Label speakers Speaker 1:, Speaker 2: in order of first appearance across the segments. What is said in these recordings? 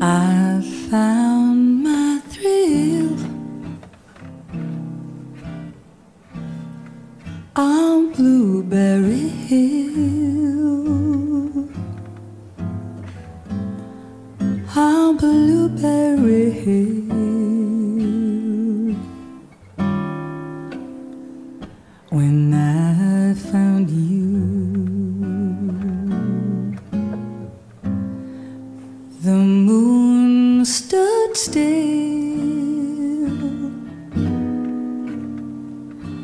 Speaker 1: I found my thrill on Blueberry Hill. On Blueberry Hill. When I found you, stood still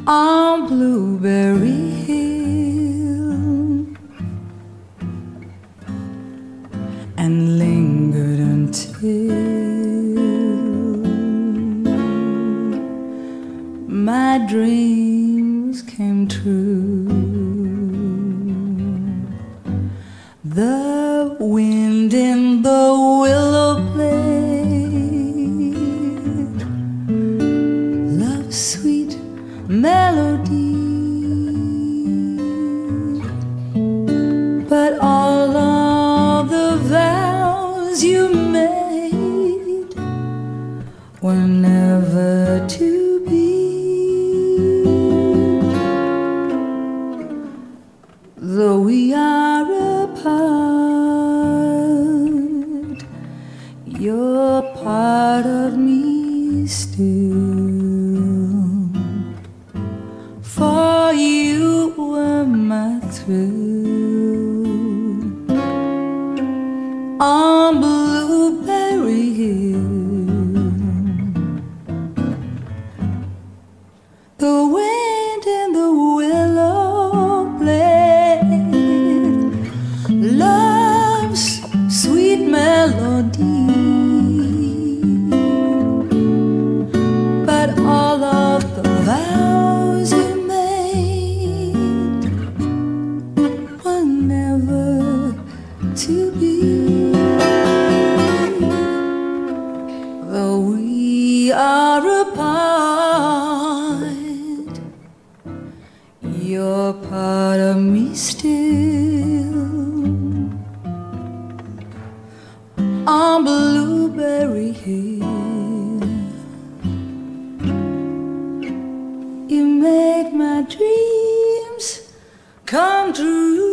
Speaker 1: on Blueberry Hill and lingered until my dreams came true. The wind in the you made were never to be. Though we are apart, you're part of me still. For you were my thrill on The wind in the willow played love's sweet melody. But all of the vows you made were never to be. Part of me still. On Blueberry Hill, you make my dreams come true.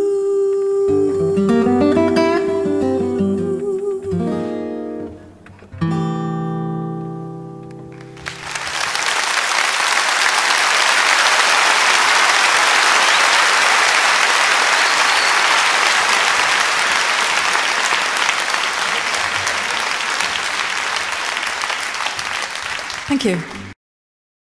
Speaker 1: Thank you.